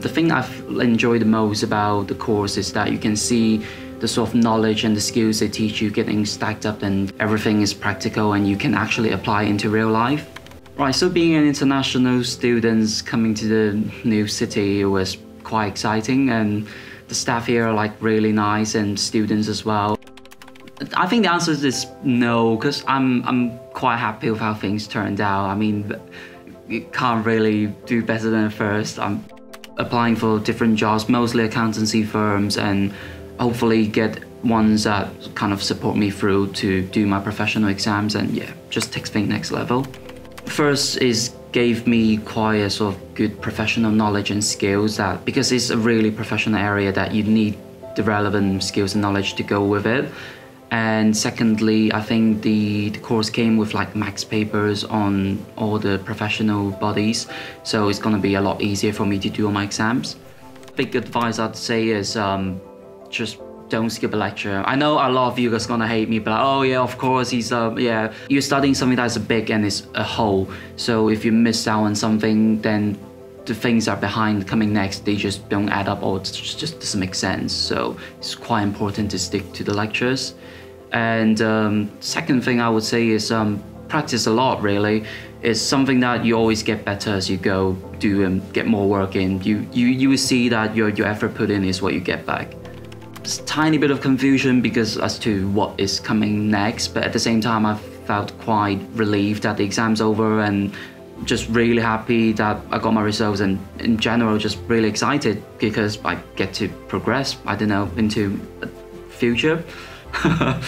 The thing I've enjoyed the most about the course is that you can see the sort of knowledge and the skills they teach you getting stacked up and everything is practical and you can actually apply into real life. Right, so being an international student coming to the new city was quite exciting and the staff here are like really nice and students as well. I think the answer is no, because I'm I'm quite happy with how things turned out. I mean, you can't really do better than first. I'm applying for different jobs, mostly accountancy firms, and hopefully get ones that kind of support me through to do my professional exams and yeah, just take things next level. First is gave me quite a sort of good professional knowledge and skills that because it's a really professional area that you need the relevant skills and knowledge to go with it. And secondly, I think the, the course came with like max papers on all the professional bodies, so it's gonna be a lot easier for me to do all my exams. Big advice I'd say is um, just don't skip a lecture. I know a lot of you guys gonna hate me, but oh yeah, of course he's uh yeah. You're studying something that's big and it's a whole. So if you miss out on something, then the things that are behind coming next, they just don't add up or it just doesn't make sense. So it's quite important to stick to the lectures. And um, second thing I would say is um, practice a lot. Really, it's something that you always get better as you go. Do and get more work in. You you you will see that your your effort put in is what you get back. It's a tiny bit of confusion because as to what is coming next, but at the same time I felt quite relieved that the exam's over and just really happy that I got my results and in general just really excited because I get to progress, I don't know, into a future.